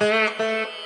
Mm-hmm.